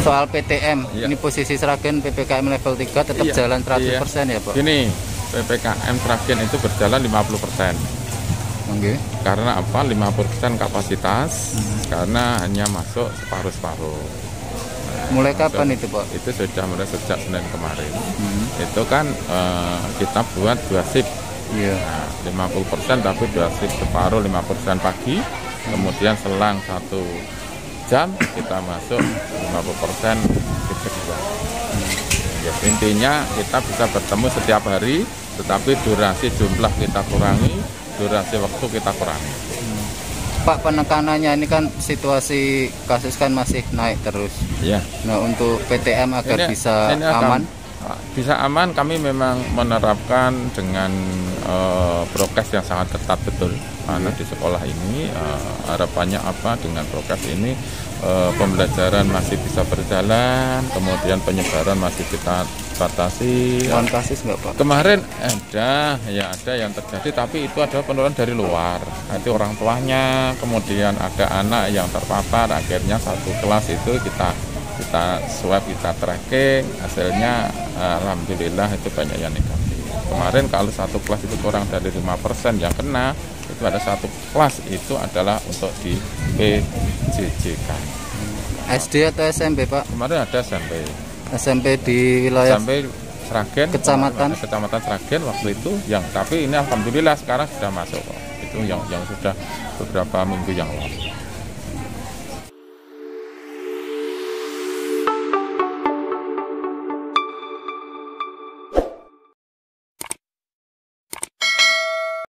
soal PTM, Iya. ini posisi Sragen PPKM level 3 tetap Iya, jalan 100% iya. ya Pak? Gini, PPKM Sragen itu berjalan 50%. Oke. Karena apa? 50% kapasitas, karena hanya masuk separuh-separuh. Mulai Masuk- kapan itu Pak? Itu sudah mulai sejak Senin kemarin. Hmm. Itu kan eh, kita buat dua shift. Iya. Nah, 50% tapi dua shift separuh 50% pagi, kemudian selang satu jam kita masuk 50% shift kedua. Ya, intinya kita bisa bertemu setiap hari, tetapi durasi jumlah kita kurangi, durasi waktu kita kurangi. Pak penekanannya ini kan situasi kasus kan masih naik terus. Ya. Nah untuk PTM agar Ini- bisa ini akan- aman, bisa aman kami memang menerapkan dengan eh, prokes yang sangat ketat betul. Karena di sekolah ini eh, harapannya apa? Dengan prokes ini eh, pembelajaran masih bisa berjalan kemudian penyebaran masih kita batasi. Kasus nggak Pak? kemarin ada ya ada yang terjadi tapi itu adalah penularan dari luar. Nanti orang tuanya kemudian ada anak yang terpapar akhirnya satu kelas itu kita kita swab kita tracking hasilnya alhamdulillah itu banyak yang negatif. Kemarin kalau satu kelas itu kurang dari 5% yang kena itu ada satu kelas itu adalah untuk di PJJ kan SD atau SMP Pak? kemarin ada sampai SMP di wilayah sampai Sragen Kecamatan? kecamatan Sragen waktu itu yang tapi ini alhamdulillah sekarang sudah masuk itu yang yang sudah beberapa minggu yang lalu